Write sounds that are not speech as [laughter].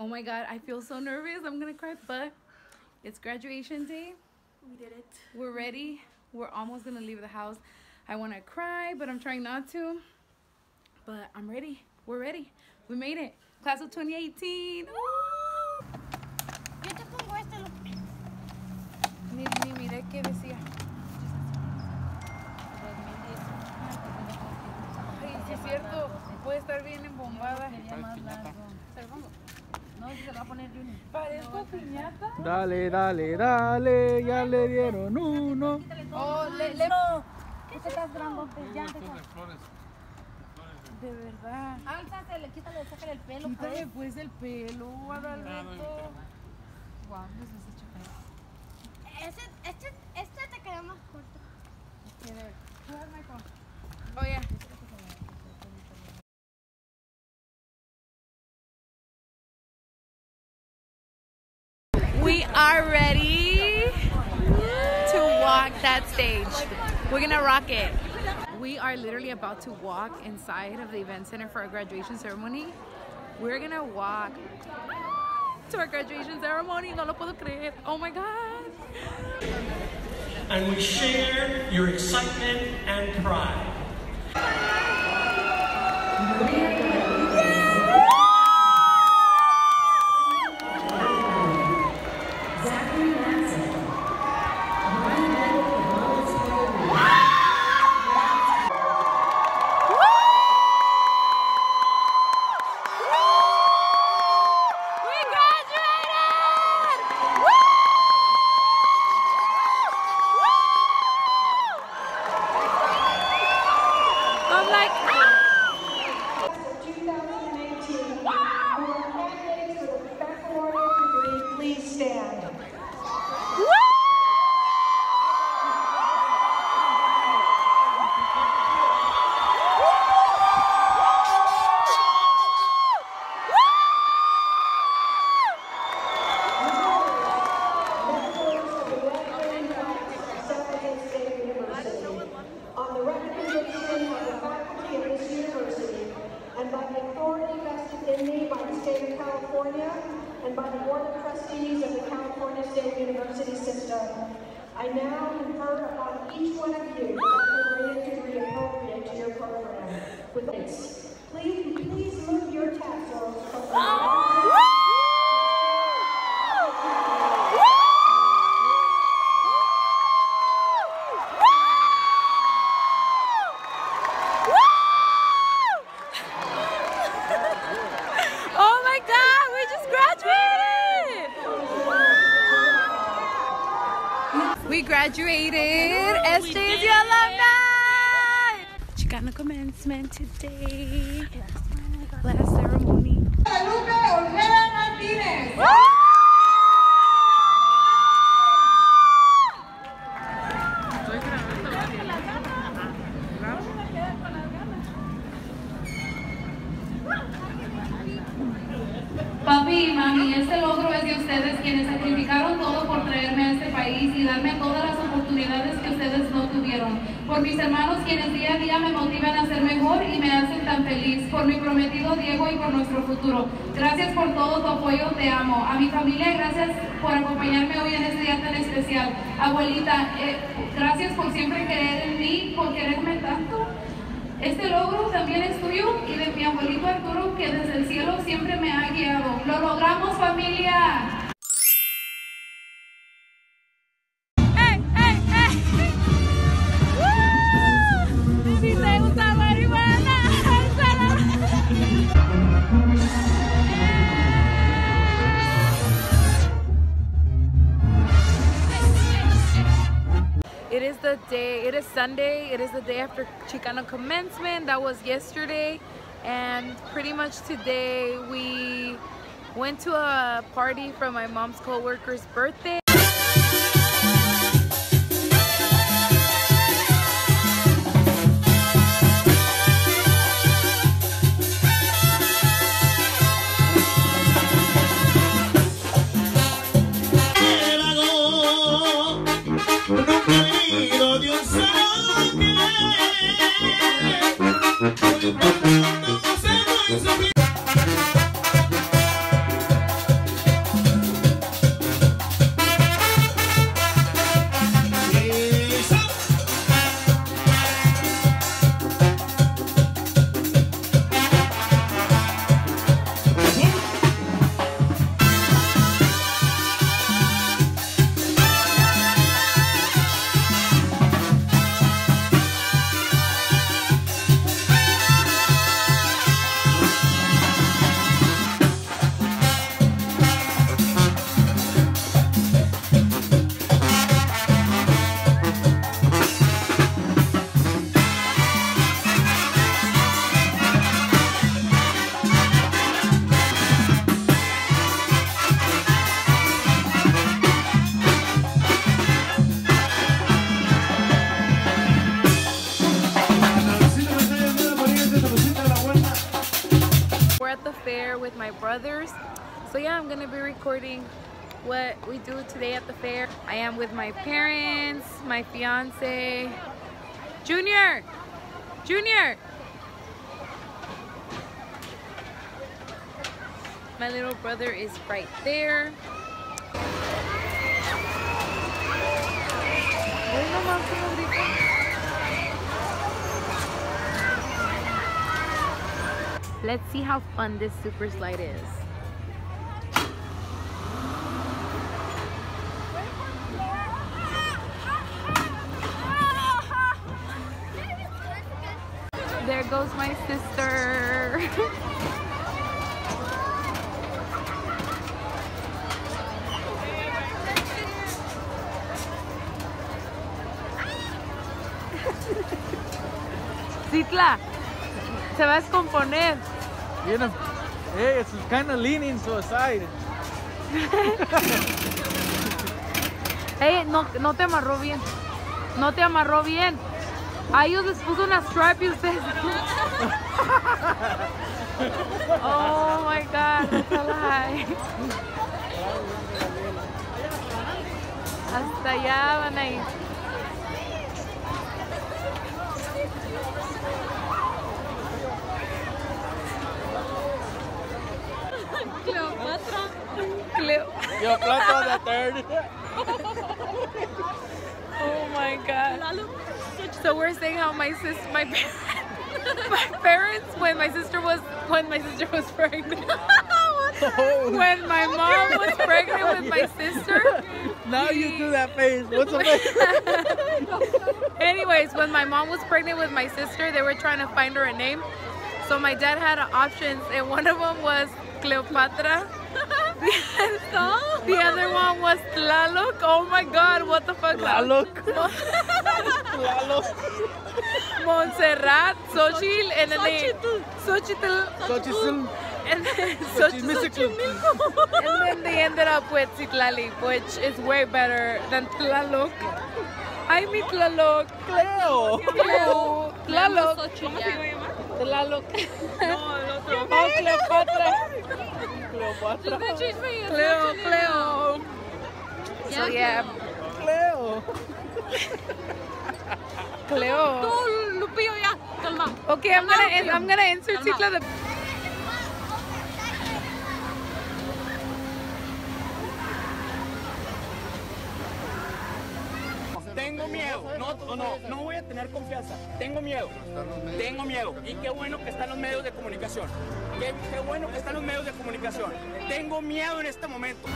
Oh my god, I feel so nervous. I'm gonna cry, but it's graduation day. We did it. We're ready. We're almost gonna leave the house. I wanna cry, but I'm trying not to. But I'm ready. We're ready. We made it. Class of 2018. Woo! Yo te pongo este. lo- Ni, ni miré qué decía. Ay, sí es cierto. Puede estar bien embombada. No, se lo va a poner Junior. Parezco piñata. Dale, dale, dale, ya le dieron uno. Oh, le, le- ¿Qué te estás grandote? Ya, De verdad. Álzate, quítale, sácale el pelo. Quítale pues el pelo, Adalberto. Guau, nos has hecho caer. Este, este, este te queda más corto. Oh, yeah. Are ready to walk that stage. We're gonna rock it. We are literally about to walk inside of the event center for our graduation ceremony. We're gonna walk to our graduation ceremony. No lo puedo creer. Oh my god. and we share your excitement and pride. Graduated! We graduated. SJ is your alumni! Chicana commencement today. Last ceremony. Papi y mami, este logro es de ustedes quienes sacrificaron todo por traerme a este país y darme todas las oportunidades que ustedes no tuvieron. Por mis hermanos quienes día a día me motivan a ser mejor y me hacen tan feliz. Por mi prometido Diego y por nuestro futuro. Gracias por todo tu apoyo, te amo. A mi familia, gracias por acompañarme hoy en este día tan especial. Abuelita, eh, gracias por siempre creer en mí, por quererme tanto. Este logro también es tuyo y de mi abuelito Arturo que desde el cielo siempre me ha guiado. ¡Lo logramos familia! Day, it is Sunday, it is the day after Chicano commencement. That was yesterday. And pretty much today we went to a party for my mom's co-worker's birthday. Brothers. So yeah, I'm gonna be recording what we do today at the fair. I am with my parents, my fiance, Junior, Junior. My little brother is right there. Let's see how fun this super slide is. There goes my sister. [laughs] Citla, se va a descomponer. You know, hey, it's kind of leaning to a side. [laughs] Hey, no, no te amarró bien. No te amarró bien. A ellos les puso una strap y ustedes. [laughs] oh my god, that's a lie. Hasta allá van a ir. Cleo. Yo, plato the third. Oh my god. So we're saying how my sis my pa- [laughs] my parents when my sister was when my sister was pregnant. [laughs] when my mom was pregnant with my [laughs] sister. now you do that face. What's the face? Anyways, when my mom was pregnant with my sister, they were trying to find her a name. So my dad had options, and one of them was Cleopatra. The other one was Tlaloc. Oh my god, what the fuck? Tlaloc. Tlaloc. Montserrat, Xochitl, and then they Xochitl, Xochitl. and then Xochitl, and then they ended up with Citlali, which is way better than Tlaloc. Ay, mi Tlaloc. Cleo. Cleo. Tlaloc. Tlaloc. Oh, Cleopatra. Cleo, Cleo. So yeah, Cleo. Cleo. Okay, I'm gonna I'm gonna insert Citla the Tengo miedo, no, no, no voy a tener confianza. Tengo miedo, tengo miedo. Y qué bueno que están los medios de comunicación. Qué, qué bueno que están los medios de comunicación. Tengo miedo en este momento.